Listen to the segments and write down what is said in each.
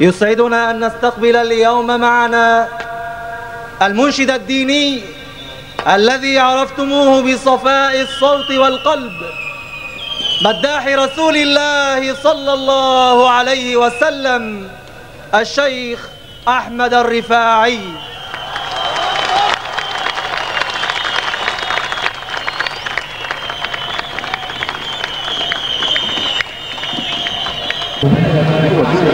يسعدنا أن نستقبل اليوم معنا المنشد الديني الذي عرفتموه بصفاء الصوت والقلب مداح رسول الله صلى الله عليه وسلم الشيخ أحمد الرفاعي.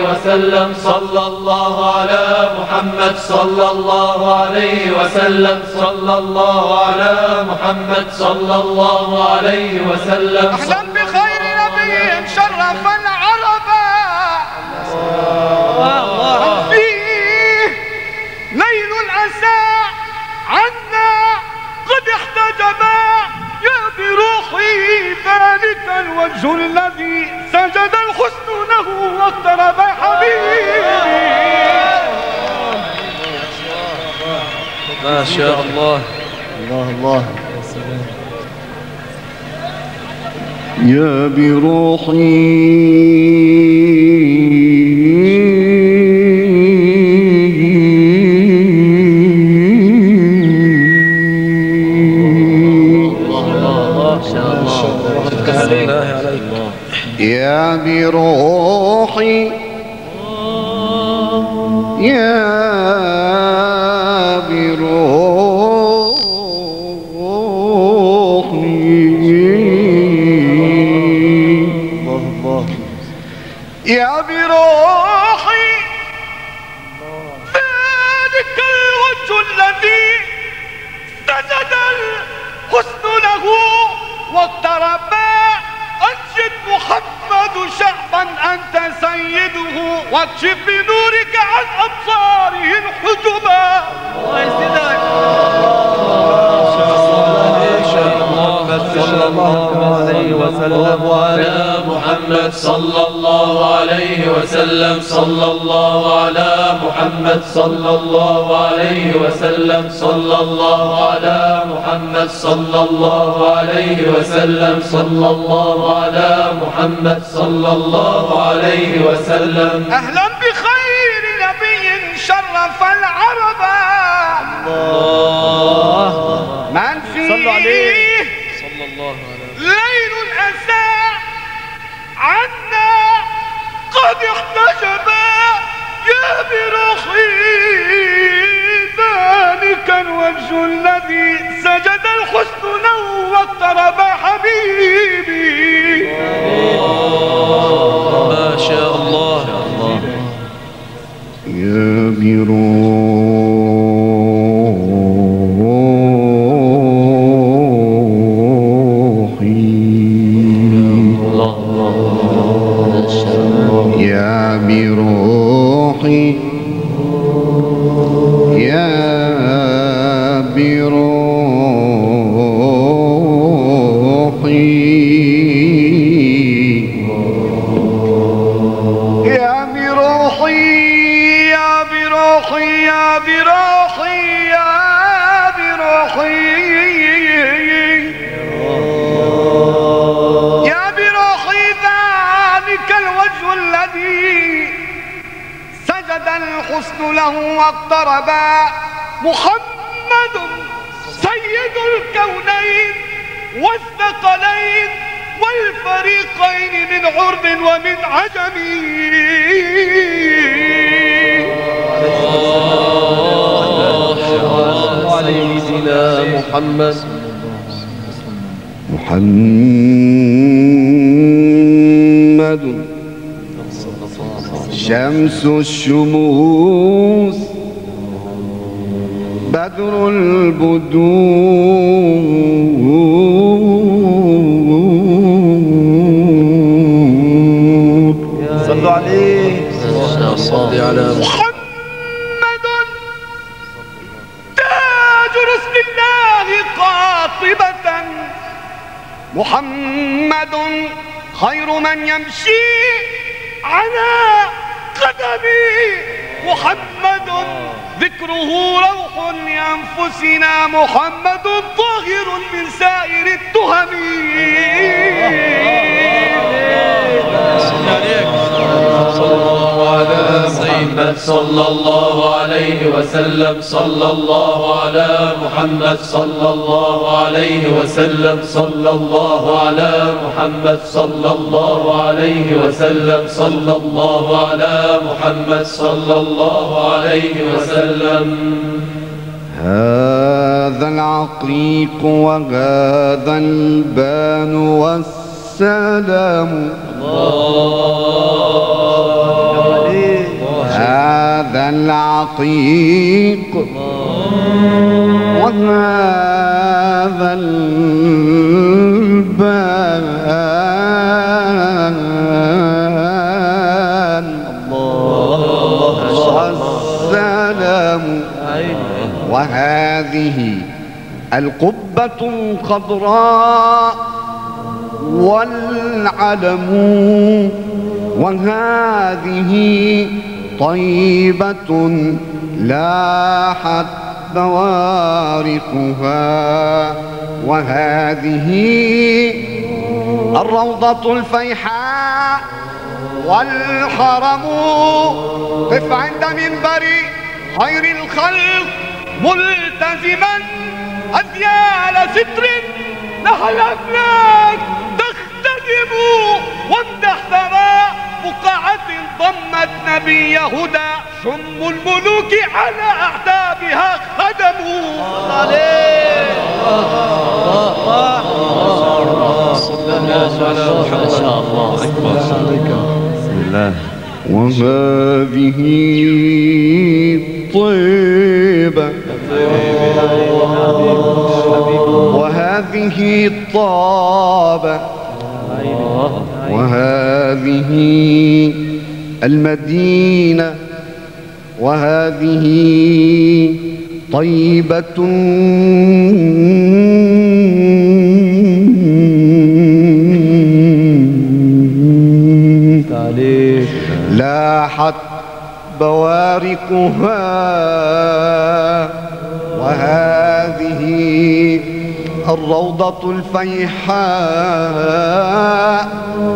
وسلم صلى الله على محمد صلى الله عليه وسلم صلى الله على محمد صلى الله عليه وسلم. أهلا بخير نبي شرف العرب فيه ليل عنا قد الوجه الذي سجد الحسن له. واقترب حبيبي. ما شاء الله. الله الله. يا بروحي. يا بروحي يا أنت سيده واكشف بنورك عن أبصاره الحجبا صلى عليه وسلم صلى الله على محمد صلى الله عليه وسلم صلى الله على محمد صلى الله عليه وسلم صلى الله على محمد صلى الله عليه وسلم. أهلا بخير نبي شرف العرب. من فيه صلى قد احتجبا يا بروحي ذلك الوجه الذي سجد الحسن له واقترب حبيبي. ما شاء الله. يا بروحي من عرب ومن عجم. سيدنا محمد. محمد. شمس الشموس. بدر البدور صل على محمد. تاج رسل الله قاطبة. محمد خير من يمشي على قدمي. محمد ذكره روح لأنفسنا. محمد طاهر من سائر التهم. محمد صلى الله عليه وسلم. صلى الله على محمد. صلى الله عليه وسلم. صلى الله على محمد. صلى الله عليه وسلم. صلى الله على محمد. صلى الله عليه وسلم. هذا العقيق وهذا البان والسلام. هذا العقيق وهذا والسلام. وهذه القبة الخضراء والعلم. وهذه طيبة لاحت بوارقها وهذه الروضة الفيحاء والحرم. قف عند منبر خير الخلق ملتزما. أذيال ستر نحى الأفلاك تختدم وامدح ثراء بقعة ضمت نبي هدى شم الملوك على أعتابها خدموا. ما شاء الله وهذه طيبة وهذه طابة وهذه المدينة وهذه طيبة. لاحت بوارقها وهذه الروضة الفيحاء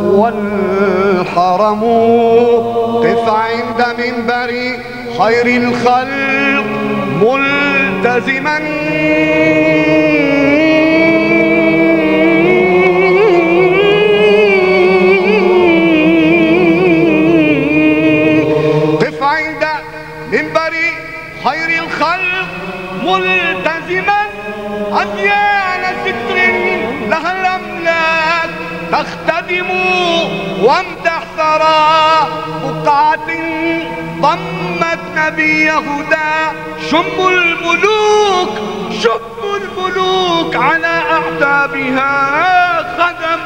والحرم قف عند منبر خير الخلق ملتزما. قف عند منبر خير الخلق ملتزما. تختدم وامدح ثرى بقعة ضمت نبي هدى شم الملوك شم الملوك على أعتابها على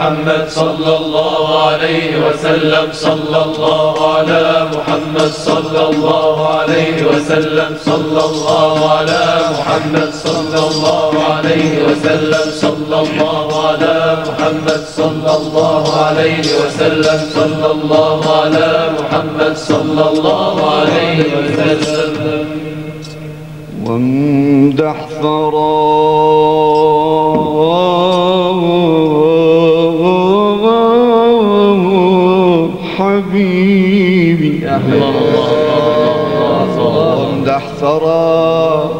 محمد صلى الله عليه وسلم. صلى الله على محمد صلى الله عليه وسلم. صلى الله على محمد صلى الله عليه وسلم. صلى الله على محمد صلى الله عليه وسلم. صلى الله على محمد صلى الله عليه وسلم. وامدح ثرى وامدح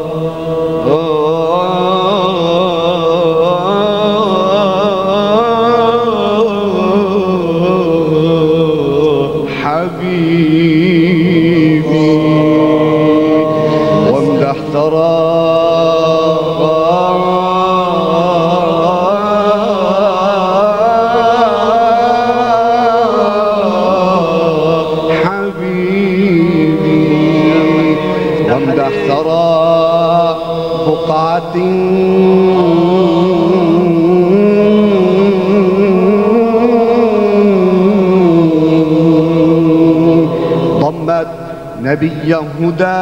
نبي هدى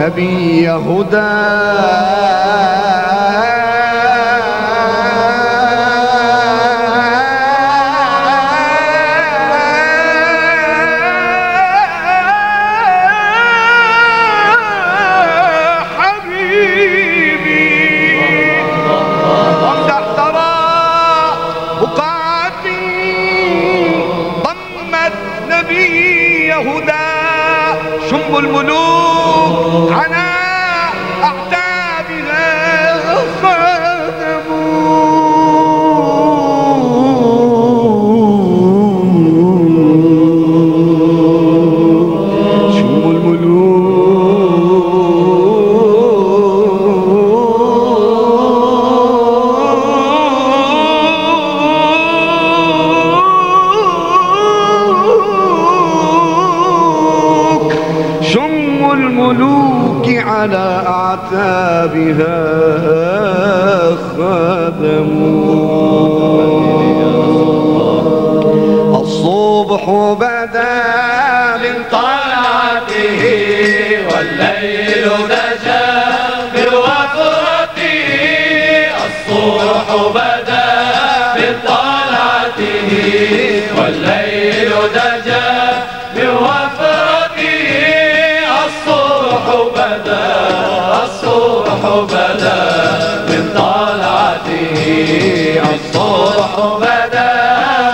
نبي هدى. أعتابها بدا من طلعته الصبح بدا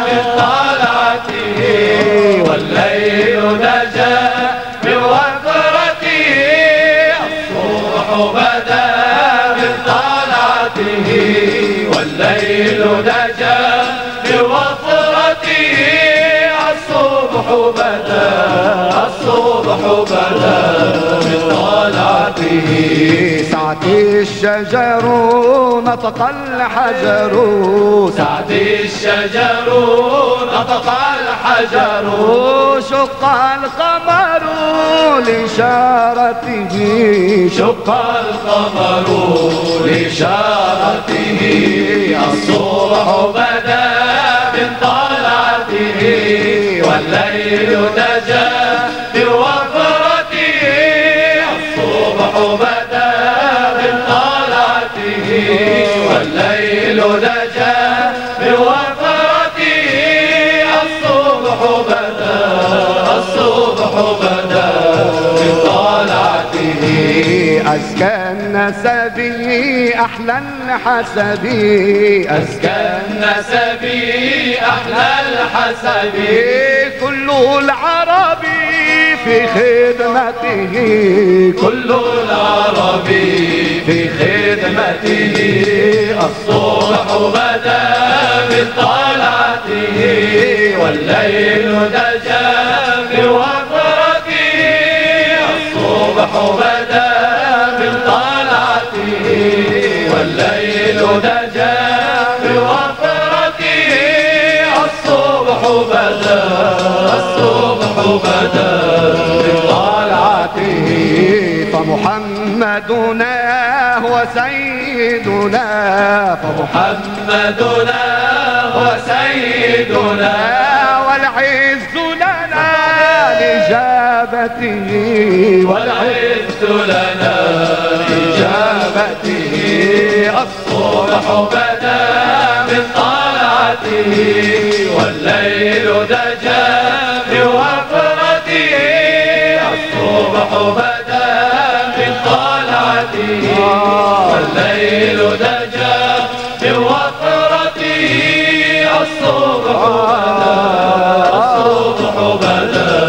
من طلعته والليل نجا بوفرته الصبح بدا من طلعته والليل نجا بوفرته الصبح بدا الصبح بدا من طلعته سعة الشجر نطق الحجر. سعد الشجر نطق الحجر. شق القمر لإشارته. شق القمر لإشارته. الصبح بدا من طلعته والليل نجا والليل نجا بوفرته الصبح بدا الصبح بدا من طلعته أزكى النسب أحلى الحسب. أزكى النسب أحلى الحسب. كل العرب في خدمته. كل العرب في خدمته. الصبح بدا من طلعته والليل دجا بوفرته. الصبح بدا من طلعته والليل دجا فمحمدنا هو سيدنا محمدنا وسيدنا والعز لنا لإجابته والعز لنا إجابته الصبح بدأ من طلعته والليل دجا بوفرته. الصبح بدأ الصبح بدا الصبح بدا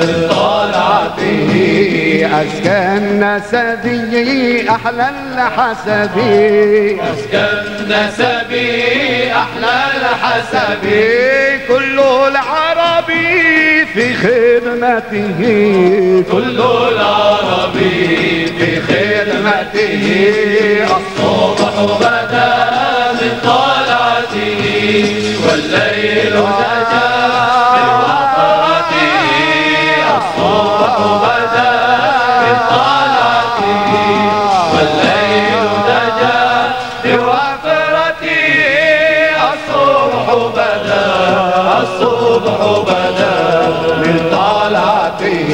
من طلعته أزكى النسبي أحلى الحسب أزكى النسب أحلى الحسب كل العرب في خدمته كل العرب في خدمته الصبح بدا من والليل نجا بوفرته الصبح بدأ من والليل نجا بوفرته الصبح بدأ الصبح بدأ من طلعته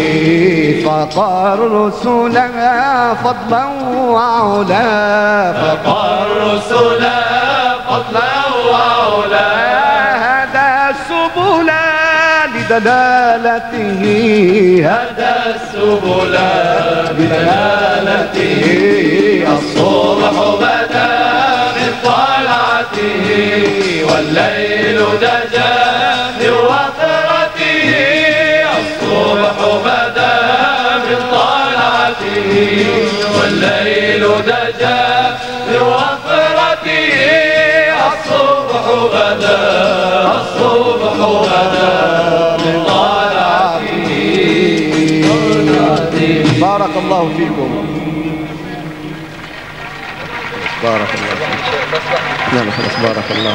فقر رسلها فضلا وعلا. فقر الرسل فضلا هذا سبلا لدلالته. هدى السبل بدلالته الصبح بدأ من طلعته والليل دجى من وفرته الصبح بدأ من طلعته والليل دجى بدا الصبح بدا من طلعته بارك الله فيكم. بارك الله فيكم. بارك الله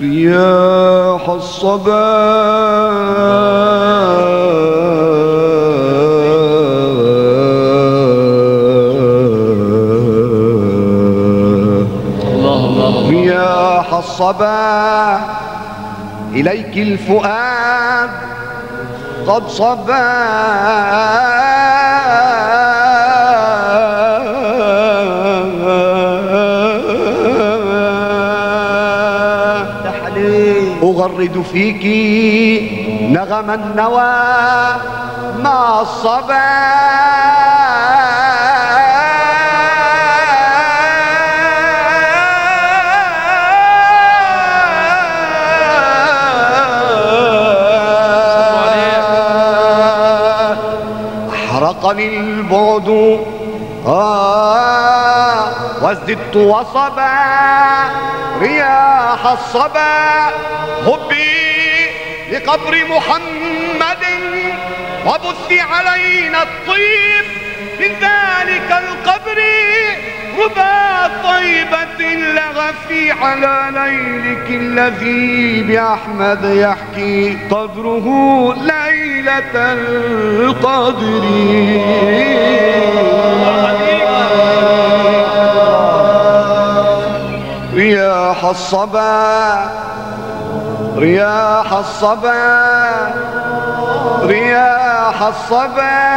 رياح الصبا رياح الصبا إليك الفؤاد قد صبا. أغرد فيك نغم النوى مع الصبا أحرقني البعد. آه وازددت وصبا رياح الصبا. هبي لقبر محمد وبث علينا الطيب من ذلك القبر ربا طيبة لغفي على ليلك الذي بأحمد يحكي قدره ليلة القدر. رياح الصبا رياح الصبا رياح الصبا.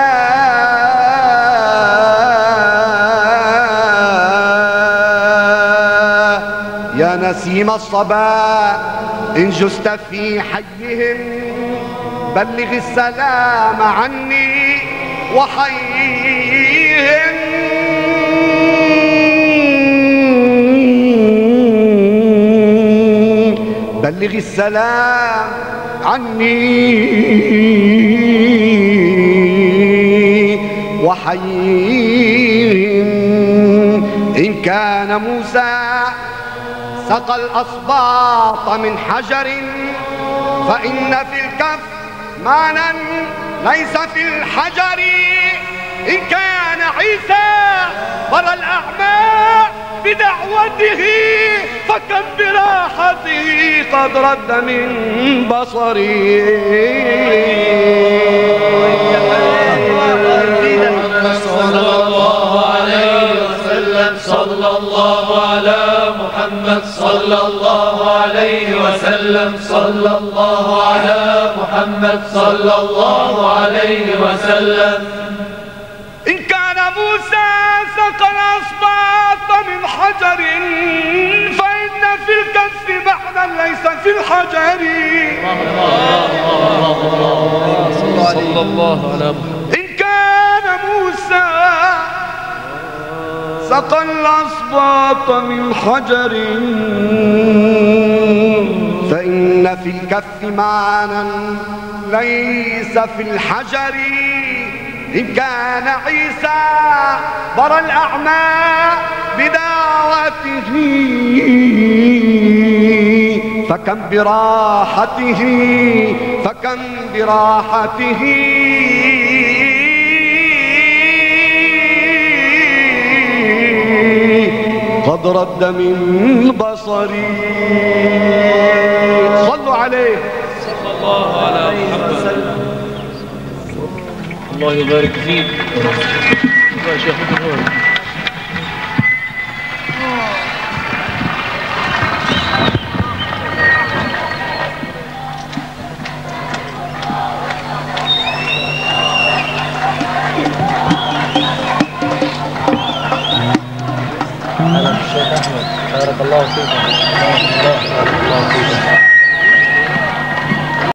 يا نسيم الصبا إن جزت في حيهم بلغ السلام عني وحيهم. بلغ السلام عني. وحيهم إن كان موسى سقى الأصباط من حجر فإن في الكف معنى ليس في الحجر. إن كان عيسى برى الأعمى بدعوته فكم براحته قد رد من بصري. صلى الله عليه وسلم صلى الله على محمد صلى الله عليه وسلم صلى الله على محمد صلى الله عليه وسلم إن كان موسى سقى الأصباط من حجر فإن في الكف معنى ليس في الحجر. صلى الله على محمد إن كان موسى سقى الأصباط من حجر. فإن في الكف معنى ليس في الحجر. إن كان عيسى برى الأعمى بدعوته. فكم براحته فكم براحته. قد رد من بصري. صلوا عليه. صلى الله على محمد الله يبارك فيك. بارك الله فيكم بارك الله بارك الله فيكم